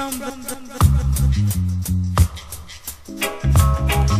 from, from, from, from, from, from.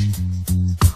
Thank you.